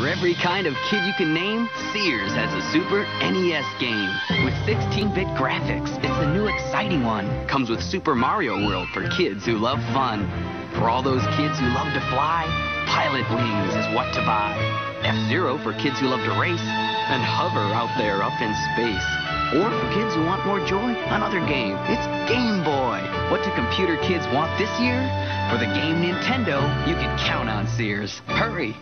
For every kind of kid you can name, Sears has a Super NES game. With 16-bit graphics, it's the new exciting one. Comes with Super Mario World for kids who love fun. For all those kids who love to fly, Pilotwings is what to buy. F-Zero for kids who love to race, and hover out there up in space. Or for kids who want more joy, another game. It's Game Boy. What do computer kids want this year? For the game Nintendo, you can count on Sears. Hurry!